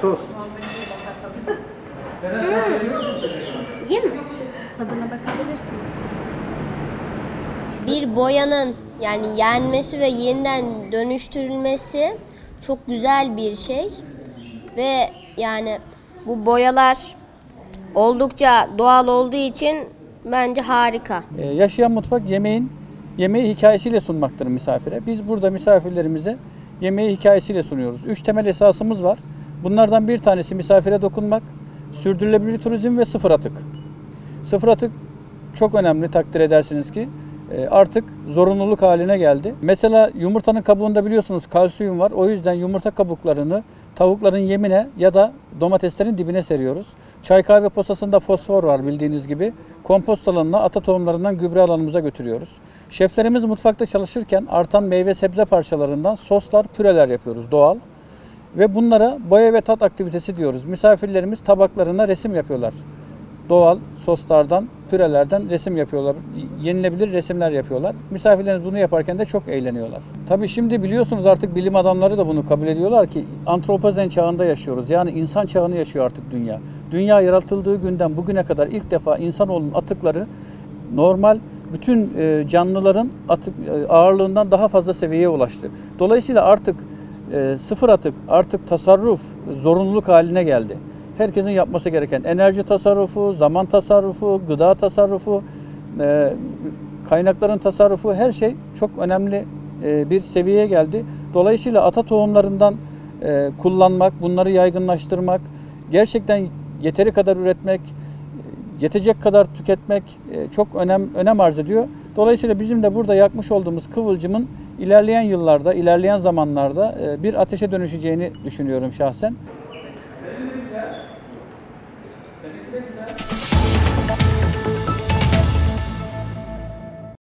sos. İyi mi? Tadına bakabilirsin. Bir boyanın yani yenmesi ve yeniden dönüştürülmesi çok güzel bir şey. Ve yani bu boyalar oldukça doğal olduğu için bence harika. Ee, yaşayan mutfak yemeğin yemeği hikayesiyle sunmaktır misafire. Biz burada misafirlerimize yemeği hikayesiyle sunuyoruz. Üç temel esasımız var. Bunlardan bir tanesi misafire dokunmak, sürdürülebilir turizm ve sıfır atık. Sıfır atık çok önemli takdir edersiniz ki e, artık zorunluluk haline geldi. Mesela yumurtanın kabuğunda biliyorsunuz kalsiyum var. O yüzden yumurta kabuklarını tavukların yemine ya da domateslerin dibine seriyoruz. Çay kahve posasında fosfor var bildiğiniz gibi. Kompost alanına ata tohumlarından gübre alanımıza götürüyoruz. Şeflerimiz mutfakta çalışırken artan meyve sebze parçalarından soslar, püreler yapıyoruz doğal. Ve bunlara boya ve tat aktivitesi diyoruz. Misafirlerimiz tabaklarına resim yapıyorlar. Doğal soslardan, pürelerden resim yapıyorlar. Yenilebilir resimler yapıyorlar. Misafirlerimiz bunu yaparken de çok eğleniyorlar. Tabii şimdi biliyorsunuz artık bilim adamları da bunu kabul ediyorlar ki antropozen çağında yaşıyoruz. Yani insan çağını yaşıyor artık dünya. Dünya yaratıldığı günden bugüne kadar ilk defa insanoğlunun atıkları normal bütün e, canlıların atık e, ağırlığından daha fazla seviyeye ulaştı. Dolayısıyla artık e, sıfır atık, artık tasarruf zorunluluk haline geldi. Herkesin yapması gereken enerji tasarrufu, zaman tasarrufu, gıda tasarrufu, e, kaynakların tasarrufu her şey çok önemli e, bir seviyeye geldi. Dolayısıyla ata tohumlarından e, kullanmak, bunları yaygınlaştırmak, gerçekten yeteri kadar üretmek, yetecek kadar tüketmek e, çok önem önem arz ediyor. Dolayısıyla bizim de burada yakmış olduğumuz kıvılcımın ilerleyen yıllarda, ilerleyen zamanlarda e, bir ateşe dönüşeceğini düşünüyorum şahsen.